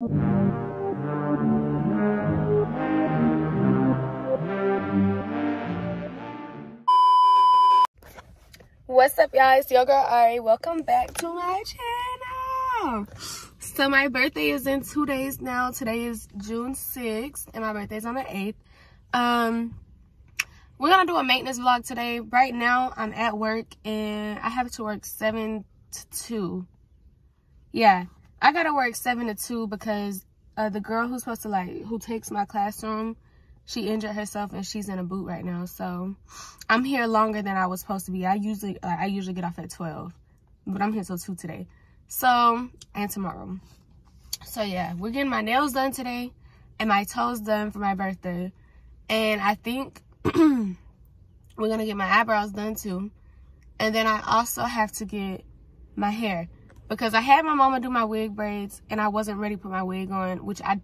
What's up, y'all? It's your girl Ari. Welcome back to my channel. So my birthday is in two days now. Today is June 6th and my birthday is on the 8th. Um, we're gonna do a maintenance vlog today. Right now, I'm at work and I have to work 7 to 2. Yeah, I gotta work 7 to 2 because uh, the girl who's supposed to like, who takes my classroom, she injured herself and she's in a boot right now. So I'm here longer than I was supposed to be. I usually, like, I usually get off at 12, but I'm here till 2 today. So, and tomorrow. So yeah, we're getting my nails done today and my toes done for my birthday. And I think we're gonna get my eyebrows done too. And then I also have to get my hair because I had my mama do my wig braids and I wasn't ready to put my wig on, which I,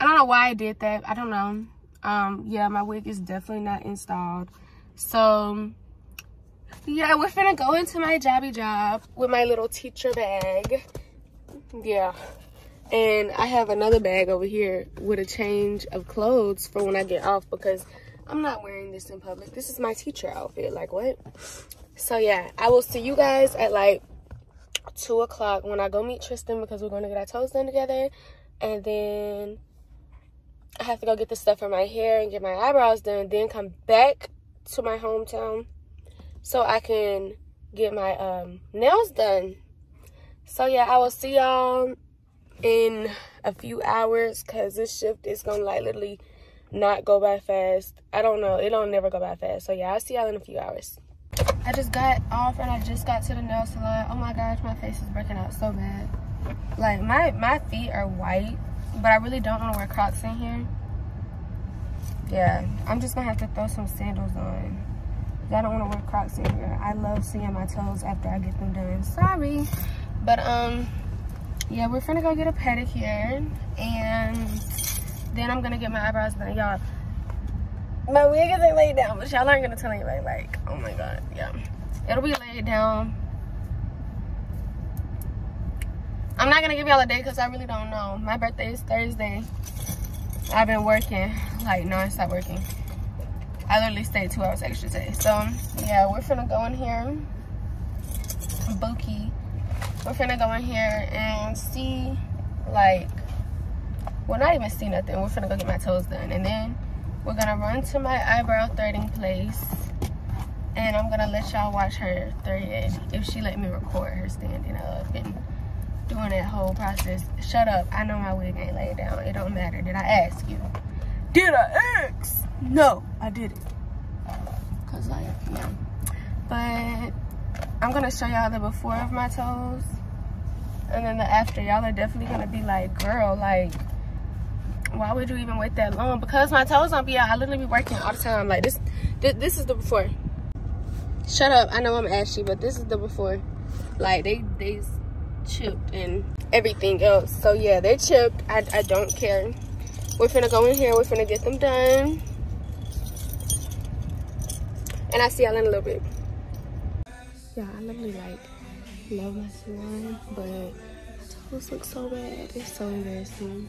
I don't know why I did that. I don't know. Um, yeah, my wig is definitely not installed. So yeah, we're gonna go into my jobby job with my little teacher bag. Yeah. And I have another bag over here with a change of clothes for when I get off because I'm not wearing this in public. This is my teacher outfit. Like, what? So, yeah, I will see you guys at like 2 o'clock when I go meet Tristan because we're going to get our toes done together. And then I have to go get the stuff for my hair and get my eyebrows done. Then come back to my hometown so I can get my um, nails done. So, yeah, I will see y'all in a few hours because this shift is going to like literally not go by fast. I don't know. It don't never go by fast. So, yeah, I'll see y'all in a few hours. I just got off and I just got to the nail salon. Oh my gosh, my face is breaking out so bad. Like my my feet are white, but I really don't want to wear Crocs in here. Yeah, I'm just gonna have to throw some sandals on. I don't want to wear Crocs in here. I love seeing my toes after I get them done. Sorry, but um, yeah, we're gonna go get a pedicure and then I'm gonna get my eyebrows done, y'all my wig isn't laid down, but y'all aren't gonna tell anybody. Like, oh my god, yeah, it'll be laid down. I'm not gonna give y'all a day because I really don't know. My birthday is Thursday. I've been working, like non-stop working. I literally stayed two hours extra today. So yeah, we're finna go in here. Bookie. We're finna go in here and see, like, well, not even see nothing. We're finna go get my toes done, and then we're gonna run to my eyebrow threading place and I'm gonna let y'all watch her thread if she let me record her standing up and doing that whole process. Shut up, I know my wig ain't laid down. It don't matter, did I ask you? Did I ask? No, I didn't. Cause I, yeah. But I'm gonna show y'all the before of my toes and then the after. Y'all are definitely gonna be like, girl, like, why would you even wait that long? Because my toes don't be out. I literally be working all the time. Like this this, this is the before. Shut up. I know i'm ashy but this is the before. Like they they chipped and everything else. So yeah they're chipped. I, I don't care. We're gonna go in here. We're gonna get them done. And i see y'all in a little bit. Yeah i literally like love my salon but my toes look so bad. It's so embarrassing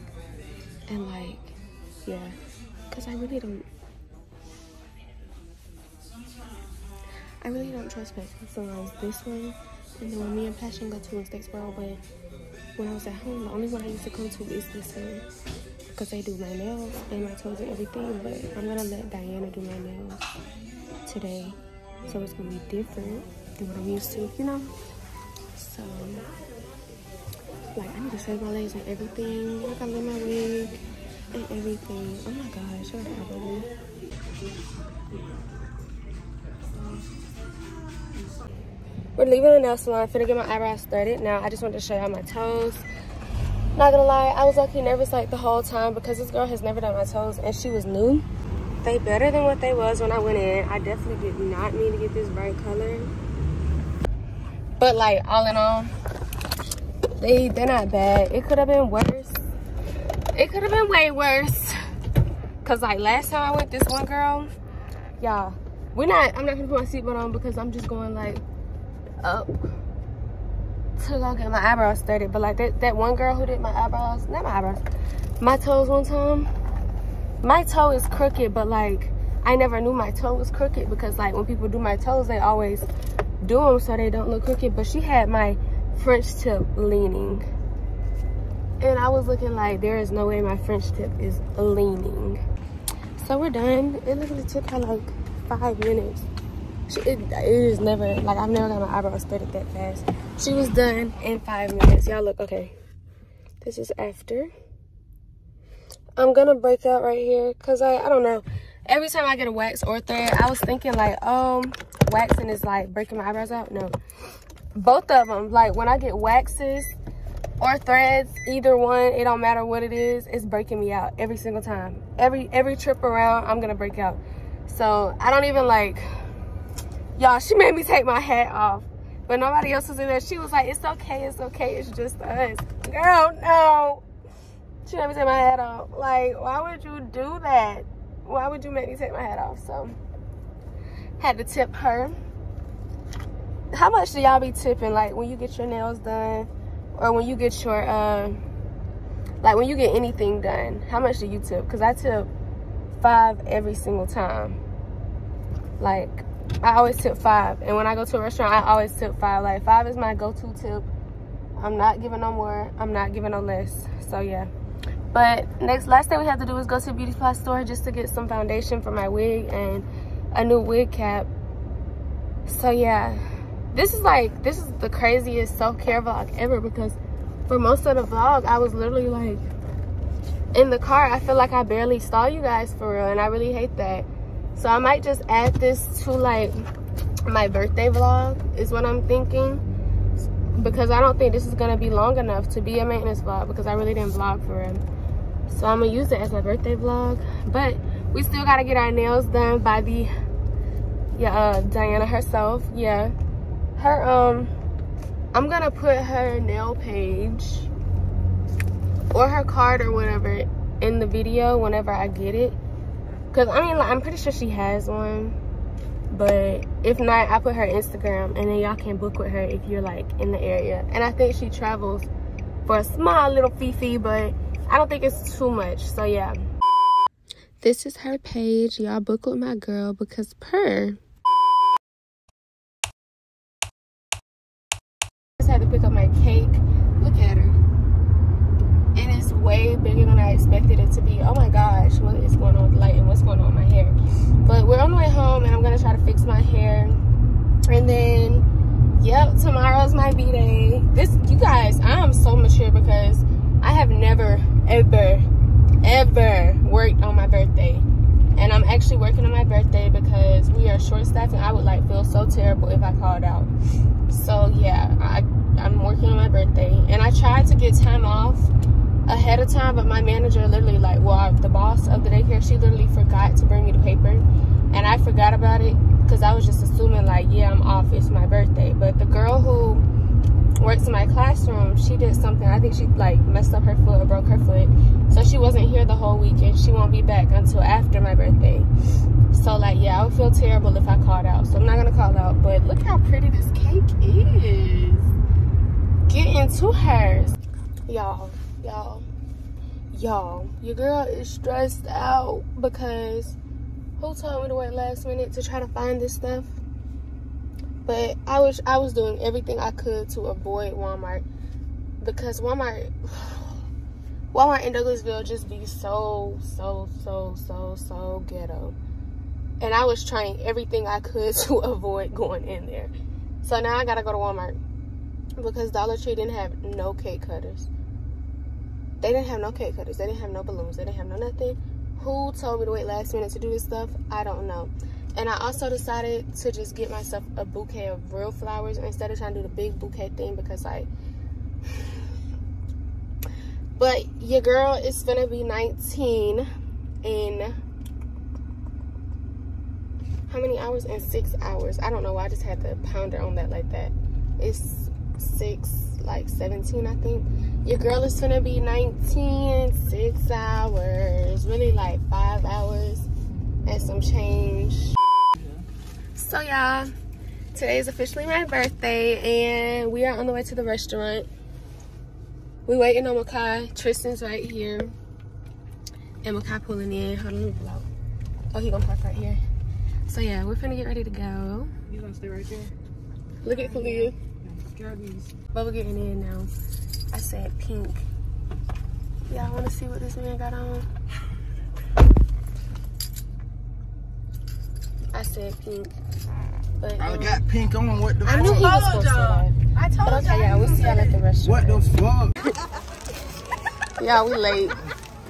and like yeah. Because i really don't i really don't trust fashion salons this one and then when me and passion go to in statesboro but when i was at home the only one i used to come to is this one because they do my nails and my toes and everything but i'm gonna let diana do my nails today. So it's gonna be different than what i'm used to you know? So like I need to shave my legs and everything. I gotta lay my wig and everything. Oh my gosh, you're probably. We're leaving the nail salon. Finna get my eyebrows threaded. Now I just wanted to show y'all my toes. Not gonna lie, I was lucky nervous like the whole time because this girl has never done my toes and she was new. They better than what they was when I went in. I definitely did not need to get this bright color. But like all in all, they they're not bad it could have been worse it could have been way worse because like last time i went this one girl y'all we're not i'm not gonna put my seatbelt on because i'm just going like up to go get my eyebrows threaded. But like that, that one girl who did my eyebrows, not my eyebrows, my toes one time, my toe is crooked, but like I never knew my toe was crooked because like when people do my toes, they always do them so they don't look crooked. But she had my French tip leaning. And I was looking like there is no way my French tip is leaning. So we're done. It literally took her like five minutes. She, it, it is never, like I've never got my eyebrows threaded that fast. She was done in five minutes. Y'all look, okay. This is after. I'm gonna break out right here because I, I don't know. Every time I get a wax or thread, I was thinking like, oh, waxing is like breaking my eyebrows out. No, both of them. Like when I get waxes or threads, either one, it don't matter what it is, it's breaking me out every single time. Every every trip around, I'm gonna break out. So I don't even like, y'all, she made me take my hat off. But nobody else was in there. She was like, it's okay, it's okay, it's just us. Girl, no. She made me take my hat off. Like, why would you do that? Why would you make me take my hat off? So, had to tip her. How much do y'all be tipping? Like, when you get your nails done? Or when you get your, uh, like, when you get anything done? How much do you tip? Because I tip five every single time. Like, I always tip five. And when I go to a restaurant, I always tip five. Like, five is my go-to tip. I'm not giving no more. I'm not giving no less. So, yeah. But next, last thing we have to do is go to the beauty supply store just to get some foundation for my wig and a new wig cap. So yeah, this is like, this is the craziest self-care vlog ever because for most of the vlog, I was literally like in the car. I feel like I barely saw you guys for real and I really hate that. So I might just add this to like my birthday vlog is what I'm thinking because I don't think this is gonna be long enough to be a maintenance vlog because I really didn't vlog for real. So I'm gonna use it as my birthday vlog. But we still gotta get our nails done by the yeah, uh, Diana herself. Yeah. Her um I'm gonna put her nail page or her card or whatever in the video whenever I get it. Cause I mean like, I'm pretty sure she has one. But if not, I put her Instagram and then y'all can book with her if you're like in the area. And I think she travels for a small little fee, but I don't think it's too much. So yeah. This is her page. Y'all book with my girl because per. Cake. Look at her. And It is way bigger than I expected it to be. Oh my gosh, what is going on with light and what's going on with my hair? But we're on the way home and I'm gonna try to fix my hair. And then, yep, tomorrow's my B-day. This, you guys, I am so mature because I have never, ever, ever worked on my birthday. And I'm actually working on my birthday because we are short staffed and I would like feel so terrible if I called out. So yeah, I, I'm working on my birthday. And I tried to get time off ahead of time, but my manager literally like, well, the boss of the daycare, she literally forgot to bring me the paper. And I forgot about it because I was just assuming like, yeah, I'm off, it's my birthday. But the girl who works in my classroom, she did something. I think she like messed up her foot or broke her foot. So she wasn't here the whole weekend. She won't be back until after my birthday. So like, yeah, I would feel terrible if I called out. So I'm not gonna call out. But look how pretty this cake is. Get into hers. Y'all, y'all, y'all. Your girl is stressed out because who told me to wait last minute to try to find this stuff? But I wish I was doing everything I could to avoid Walmart because Walmart, Walmart in Douglasville just be so, so, so, so, so ghetto. And I was trying everything I could to avoid going in there. So now I gotta go to Walmart because Dollar Tree didn't have no cake cutters. They didn't have no cake cutters. They didn't have no balloons. They didn't have no nothing. Who told me to wait last minute to do this stuff? I don't know. And I also decided to just get myself a bouquet of real flowers instead of trying to do the big bouquet thing because like but your girl is gonna be 19 in how many hours in six hours i don't know why i just had to pounder on that like that it's six like 17 i think your girl is gonna be 19 six hours really like five hours and some change so y'all Today is officially my birthday and we are on the way to the restaurant. We waiting on Makai. Tristan's right here. And Makai pulling in. Hold on, let me pull out. Oh, he gonna park right here. So yeah, we're finna get ready to go. You gonna stay right there? Look at Kalia. Scabies. But we're getting in now. I said pink. Y'all wanna see what this man got on? I said pink. But I um, got pink on. What the I knew he was supposed to say. I told But okay, y'all, we'll see y'all at the restaurant. What the fuck? Y'all, we late.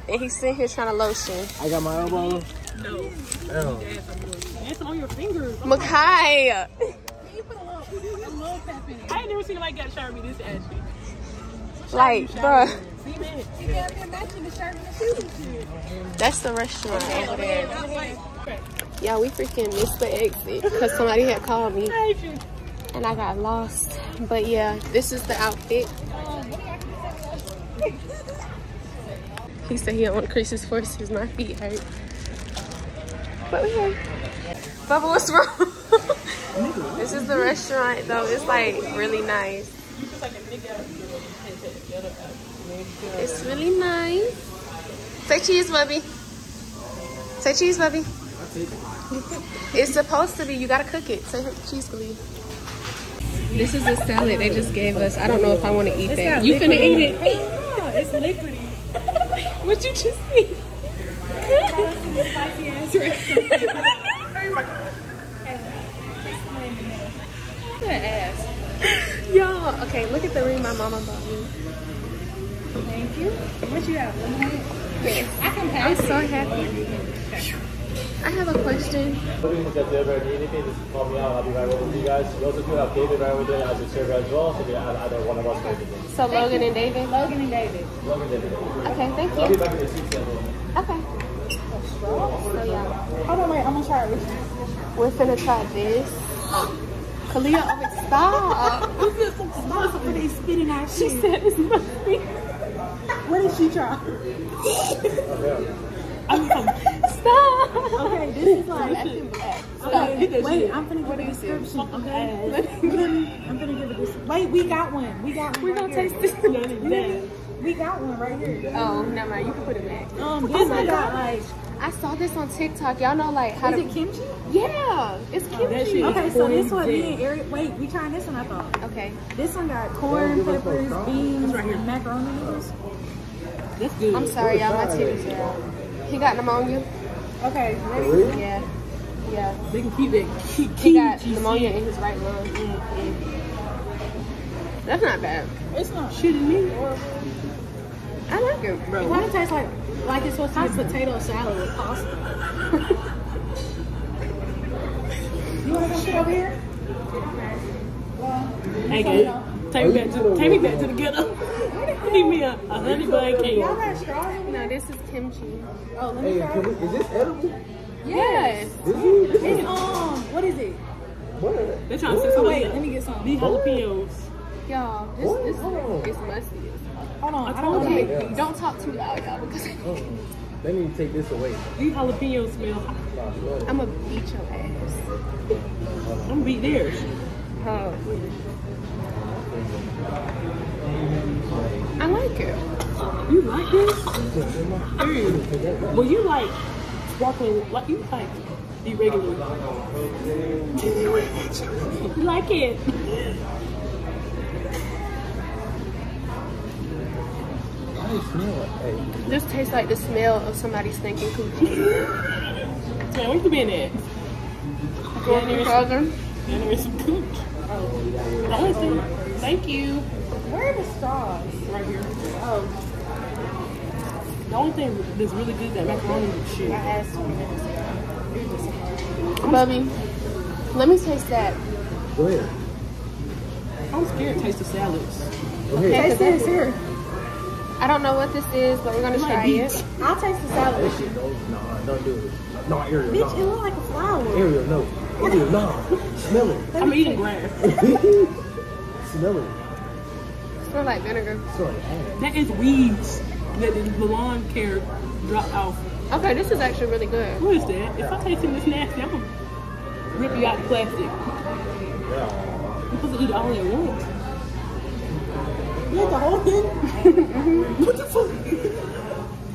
And he's sitting here trying to lotion. I got my elbow. No. Oh. It's on your fingers. Makai! I ain't never seen like got shirt me this ashy. Like, man. that's the restaurant over there. Yeah, we freaking missed the exit because somebody had called me I hate you. and I got lost. But yeah, this is the outfit. He said he don't want his forces. My feet hurt. But we here. Bubba, what's wrong? This is the restaurant though. It's like really nice. It's really nice. Say cheese, Bubby. Say cheese, Bubby. It's supposed to be. You gotta cook it. Say cheese, Bubby. This is the salad they just gave us. I don't know if I want to eat that. You finna eat it? Yeah, it's liquidy. What you just eat? Spicy ass restaurant. Y'all, okay, look at the ring my mama bought me. Thank you. What you have? Lemonade? Yes. I can I'm pass so happy. I have a question. Looking if you ever need anything, just call me out. I'll be right with you guys. We also do have David right over there as a server as well, so they add either one of us or anything. So Logan and David? Logan and David. Logan, David. Okay, thank I'll be you. back in the seats as. Okay. So yeah, Hold on, wait. I'm gonna try it we're finna try this. Kalia, oh, it stop. Stop for they spitting out She shit. said it's nothing. What did she try? Stop. Okay, this is like. Acting black. Okay, wait, I'm gonna give a description. Okay, I'm gonna give a description. Wait, we got one. We got one. We're gonna taste this. We got one right here. Oh, never mind. You can put it back. Um, this Oh my one got like. I saw this on TikTok. Y'all know like how Is to. it kimchi? Yeah, it's oh, kimchi. Okay, so this one, me and Eric. Wait, we trying this one. I thought Okay. this one got corn, peppers, beans, and macaroni noodles. That's good. I'm sorry, y'all. My titties are out. He got pneumonia. Okay, ready? Yeah. Yeah. They can keep it. Keep, He got pneumonia in his right lung. That's not bad. It's not shitting me. I like it. bro. It kind of tastes like like it's supposed to be potato salad with pasta. you want to come sit over here? Hey, guys, take me back to take me back to the ghetto. Need me a, a honey bun cake. Y'all got straws? No, this is kimchi. Oh, let me Hey, try. we, is this edible? Yes. Is it? This It's is, um, what is it? what is it? They're trying to send Oh some wait, let me get some. these jalapenos. Y'all, this What? this Oh. is musty. Hold on, I I don't told want you. to don't talk too loud, y'all, because. They need to take this away. These jalapenos smell hot. Gosh, what? I'm gonna beat your ass. I'm gonna beat theirs. Oh. I like it. You like this? Period. Well, you like sparkling, like you like the regular. You like it? I don't smell it. Hey, This tastes like the smell of somebody stinking coochie. Man, where you been at? Going there's- further. Yeah, there's some cooch. Oh. The only thing, thank you. Where are the straws? Right here. Oh. The only thing that's really good that macaroni and shit. I asked you. Bubby, let me taste that. go ahead. I'm scared to taste the salads. Go ahead. Taste this here. I don't know what this is, but we're gonna It try it. I'll taste the salad with you. No, don't do it. No, Ariel, Bitch, it no. look like a flower. Ariel, no. Ariel, no. Smell it. I'm eating grass. Smell it. Smell like vinegar. Sorry. That is weeds that the the lawn care dropped off. Okay, this is actually really good. What is that? If I taste it this nasty, I'm gonna rip you out the plastic. Yeah. I'm supposed to eat all at once. You had the whole thing? Mm-hmm. what the fuck?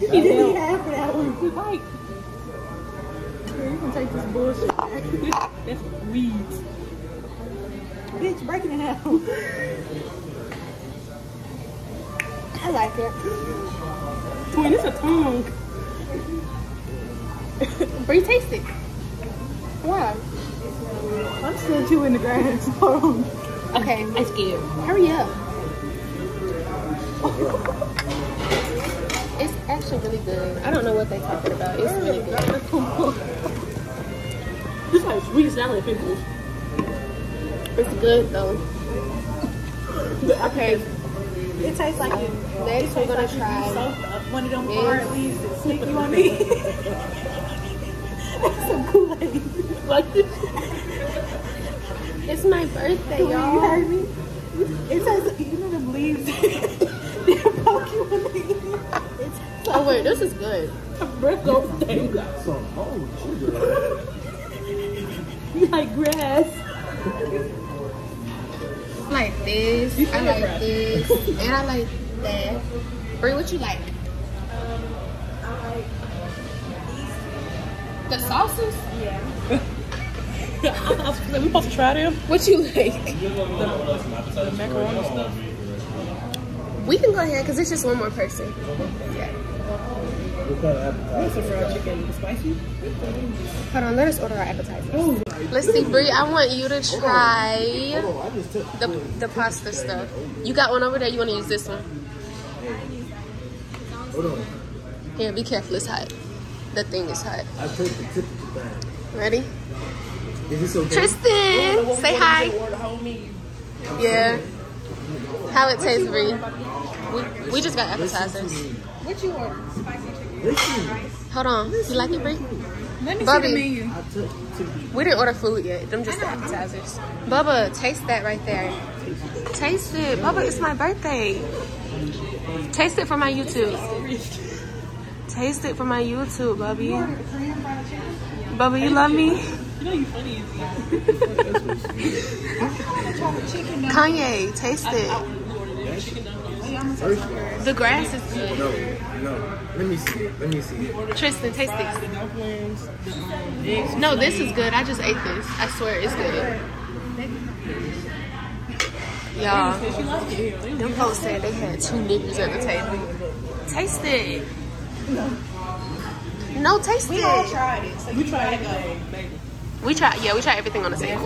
You didn't eat half of that one. Like, Here, you can take this bullshit back. that's weeds. Bitch, break it in half. I like it. Twin, it's a tongue. Bree, taste it. Why? I'm still chewing the grass. Hold on. Okay, I'm scared. hurry up. It's actually really good. I don't know what they're talking about. It's really good. This like sweet salad pickles. It's good though. Okay, It tastes like it. next we're gonna Like try. soaked up one of them Yes. hard leaves that stick you on me. That's some Kool-Aid. Like this. It's my birthday, y'all. y'all. heard me? It tastes like, you know them leaves Oh wait, this is good. Breath goes down. You got some old sugar. like grass. I like this. I like this, and I like that. Bree, what you like? The sauces? Yeah. Are we supposed to try them? What you like? The macaroni stuff. We can go ahead because it's just one more person. Yeah. What kind of chicken. Spicy? Hold on, let us order our appetizer. Let's see, Bree. I want you to try I just took the the pasta stuff. You got one over there. You want to use this one? Hold on. Here, be careful. It's hot. The thing is hot. I took the tip of the thing. Ready? Okay? Tristan, say hi. Yeah. How it tastes, Bree? We, we just got appetizers. What you order? Spicy chicken. Listen, Hold on. You like it, Bree? Let me Bubby. see the menu. I took two. We didn't order food yet. Them just the appetizers. Bubba, taste that right there. Taste it. Bubba, it's my birthday. Taste it for my YouTube. Taste it for my YouTube, Bubby. Bubba, you love me? You know you funny. Kanye, taste it. First, The grass is good. no, no. Let me see. Let me see. Tristan, taste this. The dumplings, the eggs. No, this is good. I just ate this. I swear it's good. Y'all, She liked them folks said they had two niggas at the table. Taste it. No, taste it. We all tried it. So We tried tried it. everything, baby. We try, yeah, we try everything on the table.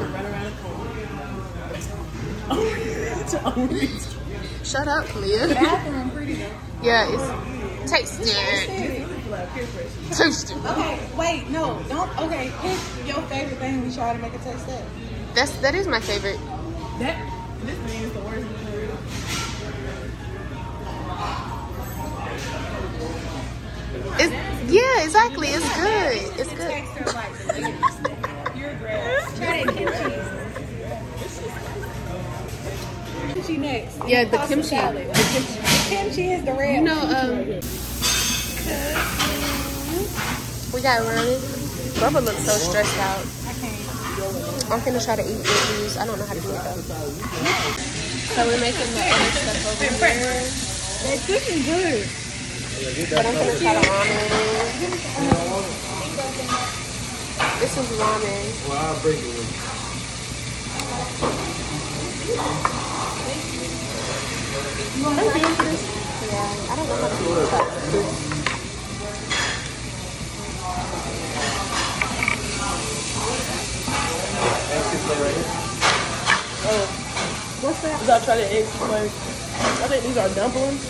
Shut up, Leah. Bathroom pretty though. Yeah, it's tasty. it. It. Okay, wait, no, don't. Okay, pick your favorite thing. We try to make it taste that. That's that is my favorite. That, this thing is the worst in the world. It's yeah, exactly. It's good. It's good. Kimchi. Kimchi next. Yeah, the Pasta kimchi. salad. The kimchi is the red. You know, um, we got running. Bubba looks so stressed out. I can't. I'm gonna try to eat these. I don't know how to do it though. So we're making the other stuff over here. That cooking good. But I'm gonna try the ramen. This is ramen. Well, I'll bring it with you. Yeah, I don't know how to do. What's that? Gotta try the eggs first. I think these are dumplings.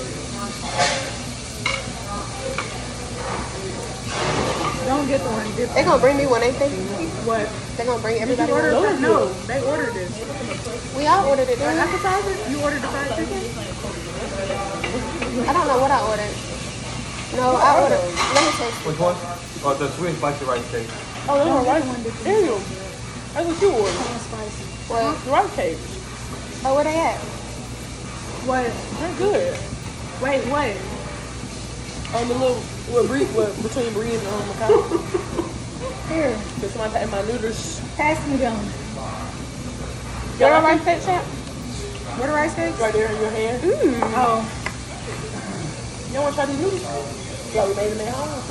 Don't get the one. Get They gonna bring me one, ain't they? what? They gonna bring everybody Order no, they ordered this. We all ordered it. An didn't appetizer? You ordered the fried chicken? I don't know what I ordered. No, I ordered. Let me taste. Which one? Oh, the sweet and spicy rice cake. Oh, those are rice. Ew. That's what you ordered. What? The rice cakes. Oh, where they at? What? They're good. Wait, what? On the little, little Bree, what, between Bree and um, Makai. Here, Because somebody had my noodles. pass me them. Where the rice cake, champ? Where the rice cake? Right there in your hand. Mm. Oh. oh. You don't want to try these noodles? Yeah, we made them at home.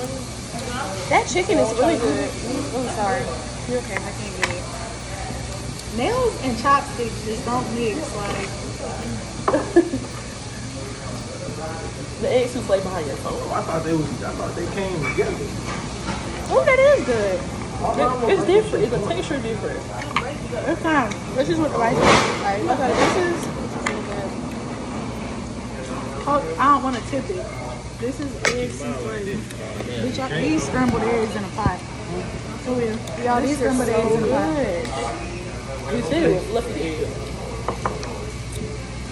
That chicken is really good. Oh, sorry. You're okay. I can't get it. Nails and chopsticks just don't mix. Like, The egg souffle behind your phone. Oh, I thought they was. I thought they came together. Oh, that is good. It- it's different. It's a texture different. it's fine. This is what the rice is like. Okay, this is. Oh, I don't want to tip it. This is egg souffle. Bitch, y'all- These scrambled eggs in a pot. Oh, For real. Y'all, these scrambled eggs in a pot. You said it was lucky egg.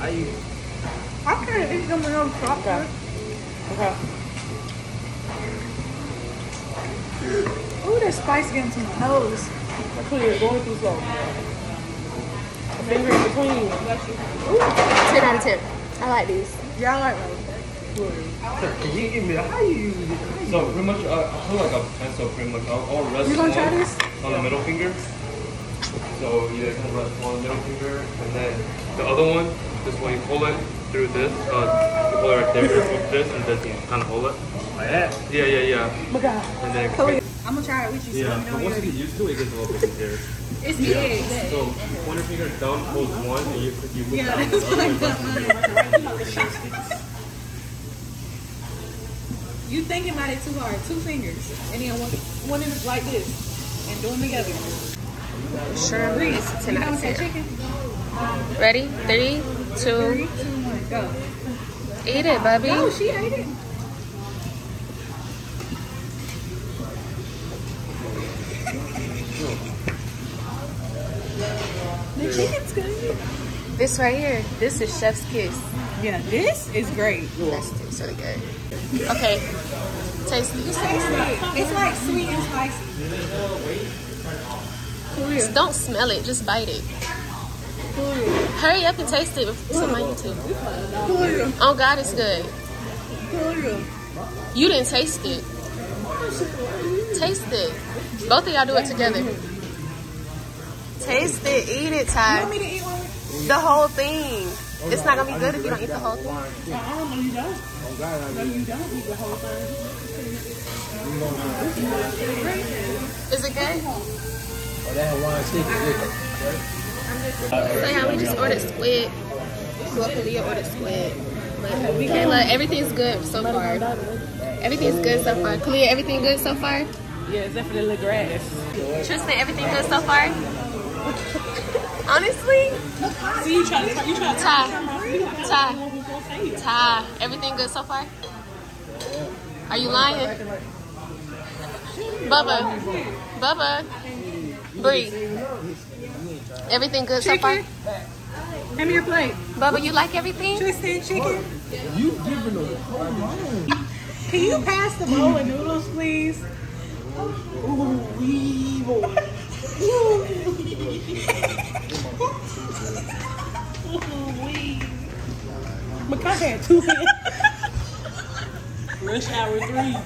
I eat. I can't eat them without chocolate. Okay. Ooh, that spice getting to my nose. That's clear. Going too slow. Finger in between. 10 out of 10. I like these. Y'all like those? Sir, can you give me a, how you use it? So pretty much, uh, I feel like a pencil pretty much. I'll, I'll rest You gonna try one this? on the middle finger. So you guys can rest one on the middle finger, and then the other one, this one you pull it through this. Uh, you pull it right there with this, and this you kind of hold it. Like that? Yeah, yeah, yeah. My God. And then I'm gonna try it with you. So yeah. you But once you're get used to it, it gets a little bit easier. It's the eggs. So pointer finger thumb holds one, and you you move Yeah, down that's the what I way. got You thinking about it too hard. Two fingers. And then one, one is like this. And do them together. Sure, it's 10 You out gonna of 10. Ready? Three, two, Three, two, one, go. eat it, Bubby. No, she ate it. Good. This right here, this is Chef's Kiss. Yeah, this is great. That's it's really good. Okay, taste You these. taste it. It's like sweet and spicy. Just don't smell it, just bite it. Hurry up and taste it before it's my YouTube. Oh God, it's good. You didn't taste it. Taste it. Both of y'all do it together. Taste it, eat it, You Ty. want me to eat one? The whole thing. Oh, it's not gonna be good if you don't eat the whole thing. No, you don't. No, you don't eat the whole thing. Is it good? Oh, that Hawaiian steak is good. So yeah, we just ordered squid. Well, Kalia ordered squid. But Kayla, everything's good so far. Everything's good so far. Kalia, everything good so far? Yeah, except for the little grass. Tristan, everything good so far? Honestly? See, you try to you try to Ty. Ty. Ty. Everything good so far? Are you lying? Bubba. Bubba. Bree. Everything good so far? Give me your plate. Bubba, you like everything? Twisted chicken. You giving them. Come. Can you pass the bowl of noodles, please? Ooh, evil. Makai had two hands. rush hour three.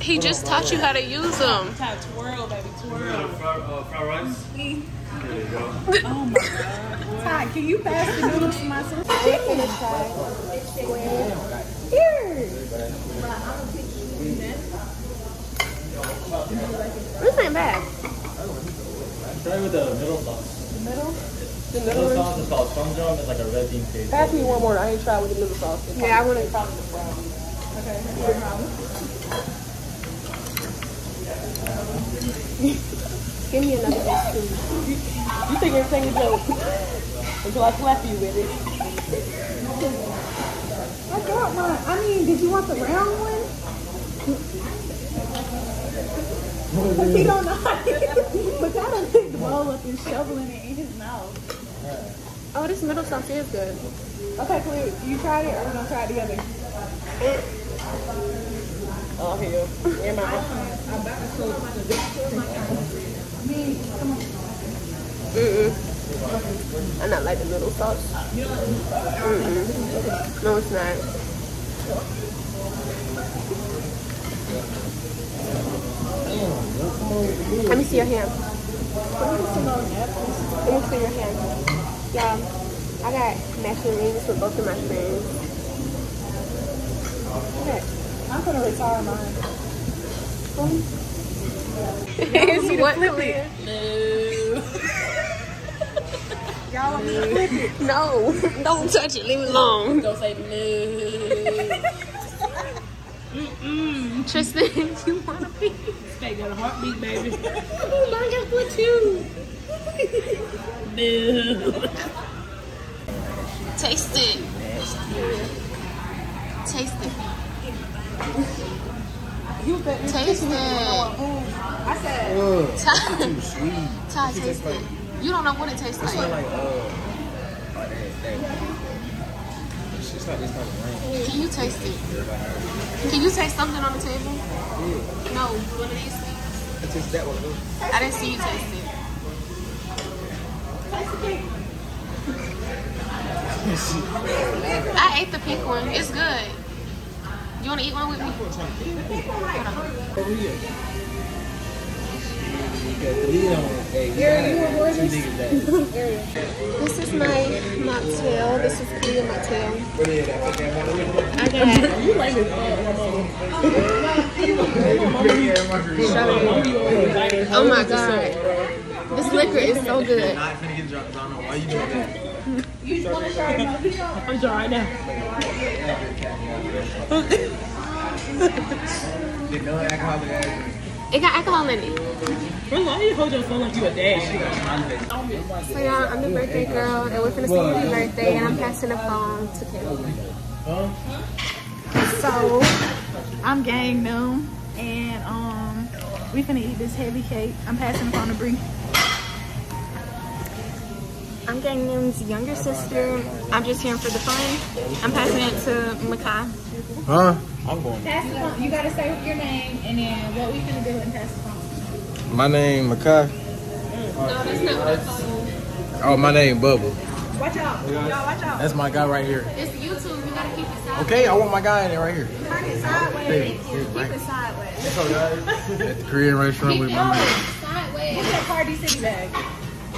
He just taught you how to use them. Try to twirl, baby, twirl. Fried, uh, rice. There you go. Oh my god. Ty, can you pass the noodles to my sister? This ain't bad. Try with the middle sauce. The Middle The middle sauce is called ssamjang. It's like a red bean paste. Pass me one more. I ain't tried with the middle sauce. Yeah, I want to. Try with the brown bean. Okay. Give me another one too. You think everything is dope until I slap you with it. I got one. I mean, did you want the round one? But he don't know how to But that done picked the bowl up and shoveling it in his mouth. Oh, this middle sauce is good. Okay, Cleo, you tried it or we're gonna try it together? Oh here hell. Where am about to find a bit too much. I? Mean come on. Mm-mm. I not like the middle sauce. Mm-mm. No, it's not. Let me see your hand. Let me see your hand. Yeah, I got matching rings with both of my friends. Okay. I'm gonna retire mine. it's what clear? Y'all want me to flip it? No, don't touch it. Leave it alone. Don't say no. Tristan, do you want to be? They got a heartbeat, baby. Oh, mine got one too. No. Taste it. Taste it. You bet. Taste it. I said, Ugh, Ty, too sweet. Ty, taste it. like, You don't know what it tastes it's like. like, uh, that, that. It's just like this type of rain. Can you taste it? Can you taste something on the table? No, one of these things. It's just that one. though. I didn't see you taste it. I ate the pink one. It's good. You want to eat one with me? Yeah, the lead on. Hey, you got two niggas that. This is my mocktail. This is Korean mocktail. What is that? Fuck that motherfucker. I got You like this uh. Oh my god. This liquor is so good. Not finna get drunk. I don't know why you doing that. I'm sorry right now. The non-alcoholic ass. It got alcohol in it. First of all, you hold your phone like you a dad. So y'all, I'm the birthday girl, and we're finna sing happy birthday, and I'm passing the phone to Kim. so I'm gang new, and um, we finna eat this heavy cake. I'm passing the phone to Bree. I'm Gang Nim's younger sister. I'm just here for the fun. I'm passing it to Makai. Huh? I'm going. Pass the phone. You gotta say your name and then what we gonna do and pass the phone. My name Makai. No, that's not what I call you. Oh, my name Bubba. Watch out. Y'all watch out. That's my guy right here. It's YouTube. You gotta keep it silent. Okay, I want my guy in there right here. Turn it sideways. Hey, here's Keep Mike. it sideways. At the Korean restaurant with my man. Sideways. Get that Party City bag.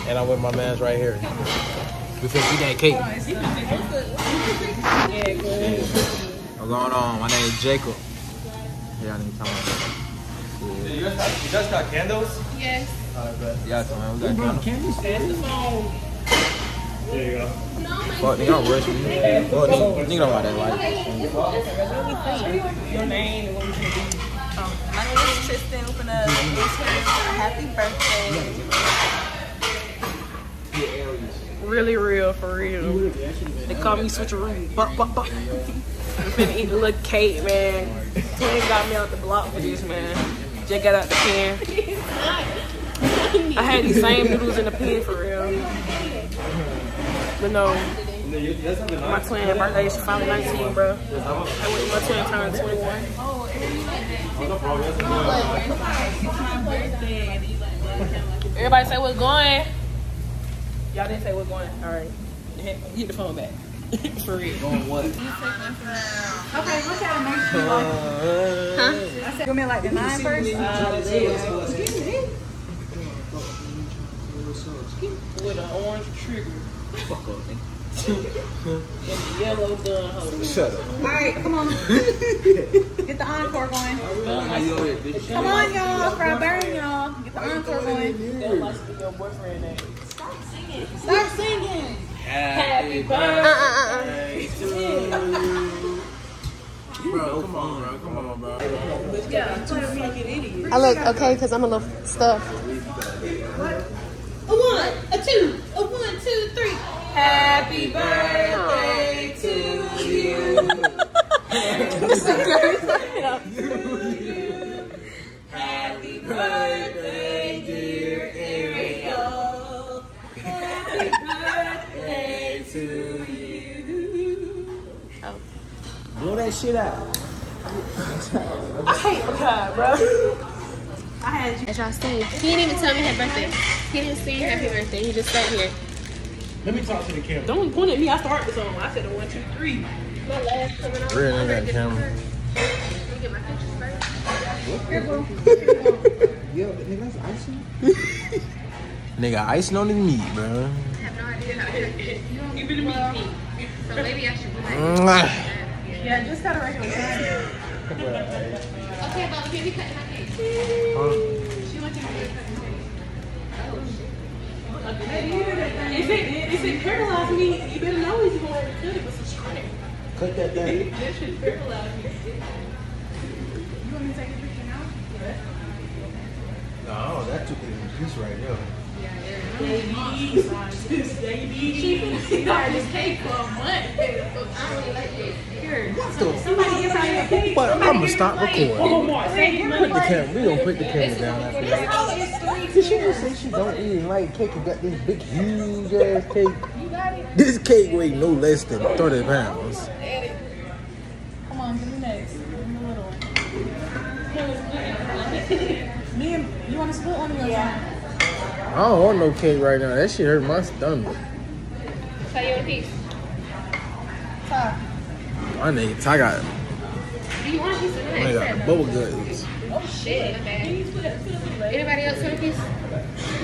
And I'm with my man's right here. We finna eat that cake. What's going on? My name is Jacob. Yeah, I need to tell You guys, got, you guys got candles? Yes. Yeah, man. We got candles. Pass the phone. There you go. Fuck, nigga, I'm rushing you. Fuck, nigga, nigga don't got that light. Your name and what you finna do. My name is Tristan. We're gonna wish him a happy birthday. Really real, for real. They call me switcheroo. Buck, buck, buck. I'm finna eat the little cake, man. Twin got me out the block for this, man. Just got out the pen. I had these same noodles in the pen for real. But no, my twin birthday is finally 19, bro. I went my twin turned 21. Everybody say what's going. Y'all didn't say what's going. All right. Get the phone back. for real. Going what? Okay, look at it. Make sure. Like, I said, give me like the nine first. Uh, With an orange trigger. and the yellow gun holder. Shut up. All right, come on. Get the encore going. How you over here, bitch? Come on, y'all. Fry burn, y'all. Get the encore going. That must be your boyfriend name. Start singing. Happy birthday. Bro, come on, bro. Come on, bro. I look okay because I'm a little stuffed. A one, a two, a one, two, three. Happy birthday to you. Blow that shit out. As y'all say, he didn't even tell me happy birthday. He didn't sing happy birthday. He just sat here. Let me talk to the camera. Don't point at me. I started the song. I said a one, two, three. My last coming on. Real nigga got the camera. Let me get my pictures first. Yo, nigga, that's icing. nigga, icing on the meat, bro. Mwah. Yeah, just got a regular time. Okay, but can we cut my cake? If it, if it paralyzed me, you better know he's going to cut it with some string. Cut that thing. That should paralyze me. You want me to take a picture now? No, that took it in a piece right there. Baby, baby. She finna see that this cake for a month. Here, somebody give her your cake. But I'm gonna stop recording. My, Put the camera. We gonna put the camera down after that. Did she just say she don't even like cake and got this big huge ass cake? This cake weigh no less than 30 pounds. Come on, give me next. Me little. Me and you want to split one of yours? Yeah. I don't want no cake right now. That shit hurt my stomach. So you want a piece? My nigga, Ty got, Do you want a piece of my nigga got the bubble guts. Oh shit. My bad. Anybody else want a piece?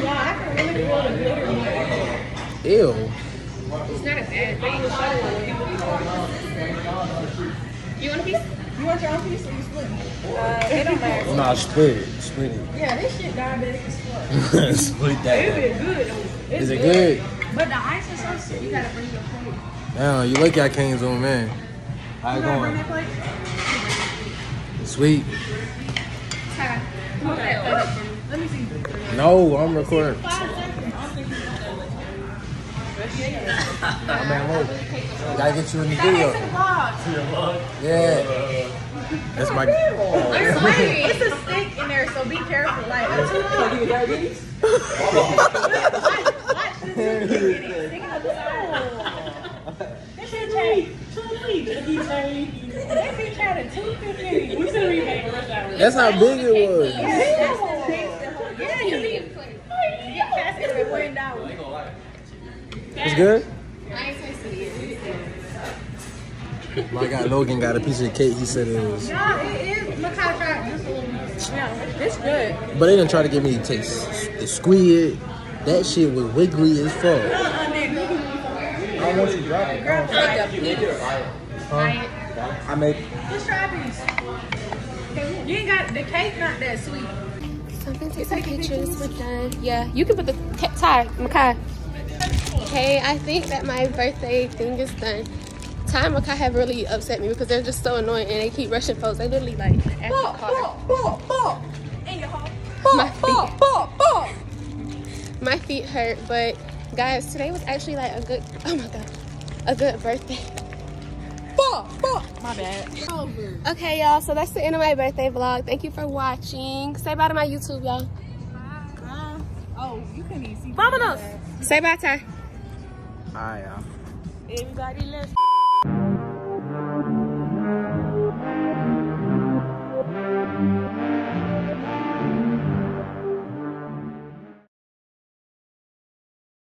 Yeah, I can really feel the glitter in my eye. Ew. It's not a bad thing. You want a piece? You want your own piece or you split? Uh, it don't matter. Nah, split it. Split it. Yeah, this shit diabetic as fuck. split that. It's good. It's Is it good? But the ice is so sick. You gotta bring your plate. Damn, you lucky I came zoom in. How You it gotta bring going? Sweet. Ty, come over that plate up for me. Let me see. No, I'm recording. I don't think you want that much. I'm at work. Gotta get you in the video. to the vlog. Yeah. That's my. It's a stick in there, so be careful. Like, a toothpick. Watch, watch the toothpick. Stick it up the side. This shit change. They be trying to toothpick in it. We should remake rush hour. That's how big it was. Yeah, you need Get past it and went down. It's good. I ain't tasted. My guy Logan got a piece of cake. He said it was, No, it is. Look how I tried just a little. Yeah, it's good. but they didn't try to get me to taste the squid. That shit was wiggly as fuck. I want you to drop it. Uh, I make. Just try a piece. You ain't got the cake, not that sweet. So I'm gonna take some pictures. We're done. Yeah, you can put the tie, Makai. Okay, I think that my birthday thing is done. Ty and Makai have really upset me because they're just so annoying and they keep rushing folks. They literally like at the car. My feet. My feet hurt, but guys, today was actually like a good. Oh my god, a good birthday. My bad. Okay, y'all. So that's the end of my birthday vlog. Thank you for watching. Say bye to my YouTube, y'all. Oh, you can even see. Say bye, Ty. Alright, y'all. Everybody, let's.